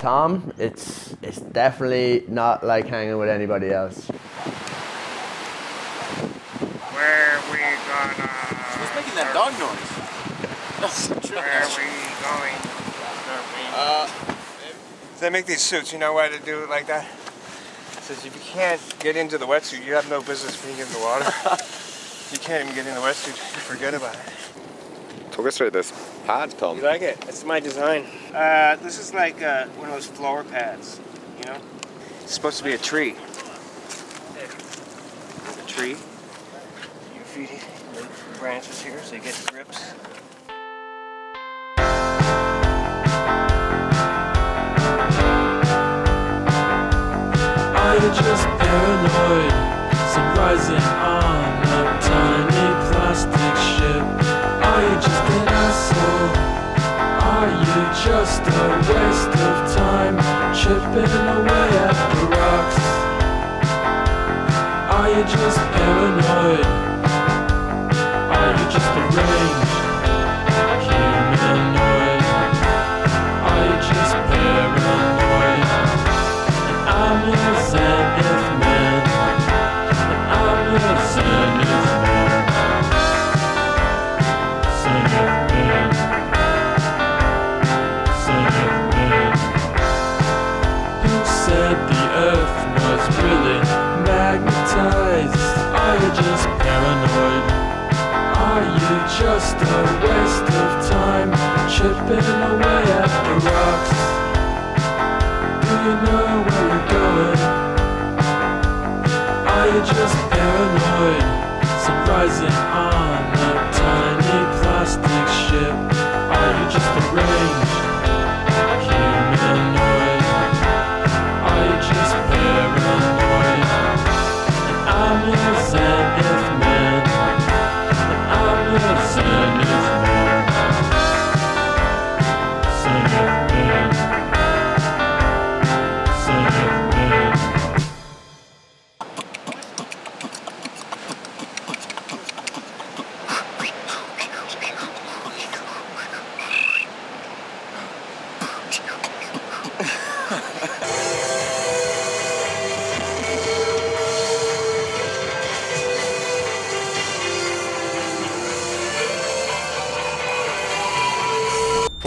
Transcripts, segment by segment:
hanging with Tom, it's it's definitely not like hanging with anybody else. Where we gonna? Who's making that dog noise? Where we going? Uh, They make these suits. You know why they do it like that? It says if you can't get into the wetsuit, you have no business being in the water. you can't even get in the wetsuit. Forget about it. Talk us through this pad, Tom. You like it? It's my design. Uh, this is like uh, one of those flower pads, you know? It's supposed to be a tree. There. A tree. You feed the branches here so you get grips. Are you just paranoid? Some just a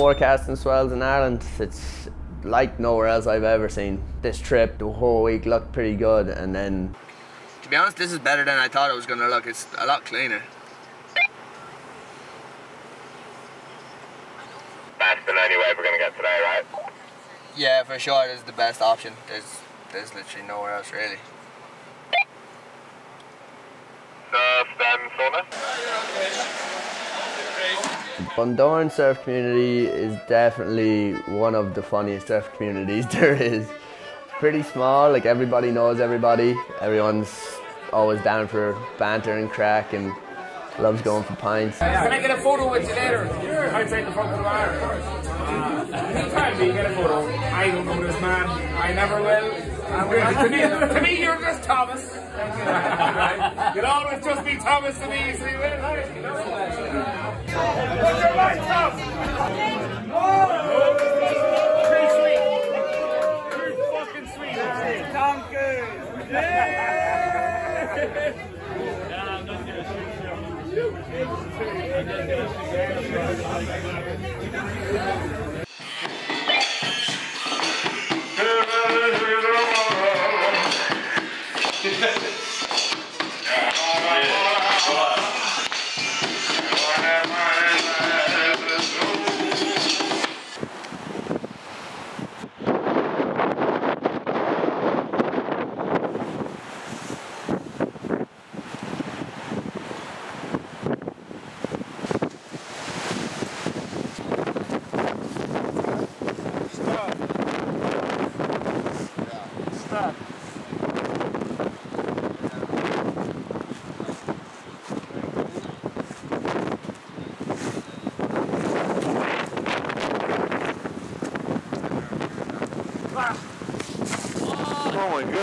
Forecasting swells in Ireland, it's like nowhere else I've ever seen. This trip, the whole week looked pretty good, and then. To be honest, this is better than I thought it was gonna look. It's a lot cleaner. Best in any way we're gonna get today, right? Yeah, for sure, this is the best option. There's, there's literally nowhere else really. Surf, then sauna. Bundoran surf community is definitely one of the funniest surf communities there is. Pretty small, like everybody knows everybody. Everyone's always down for banter and crack and loves going for pints. Can I get a photo with you later? The front of the bar. Uh, anytime you get a photo, I don't know this man. I never will. To, me, to me, you're just Thomas. You'll always just be Thomas to me, so you will. You know? Put your lights up! Sweet. Pretty fucking sweet. Tom Yeah!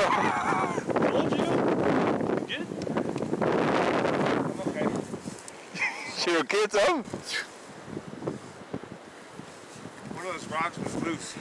Oh my god. She okay, Tom? One of those rocks was loose.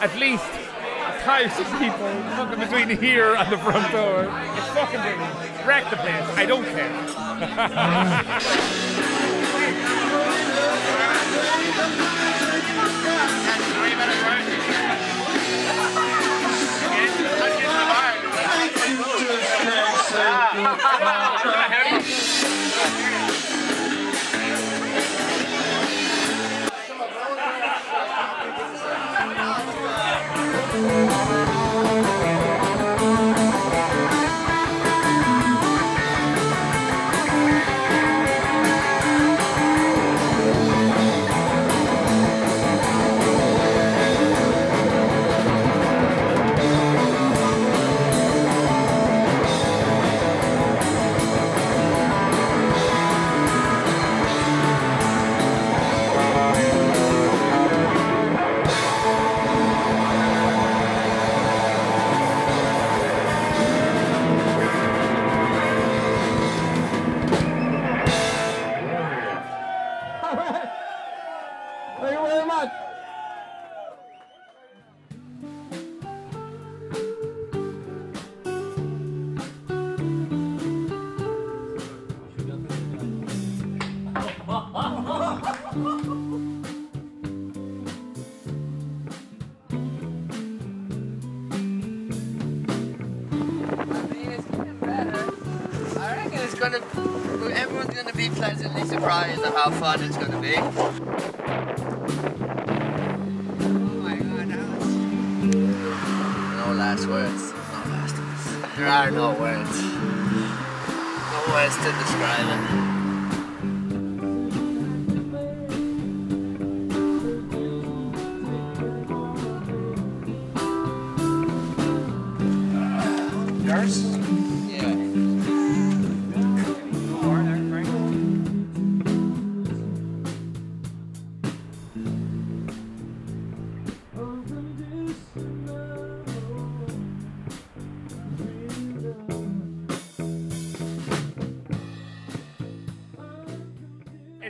At least types of people fucking between here and the front door. It's fucking brilliant. Wreck the place. I don't Thank Be pleasantly surprised at how fun it's gonna be. Oh my god. No last words. No last words. There are no words. No words to describe it.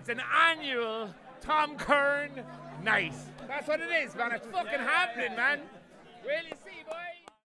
It's an annual Tom Curren night. That's what it is, man. It's fucking happening, man. See?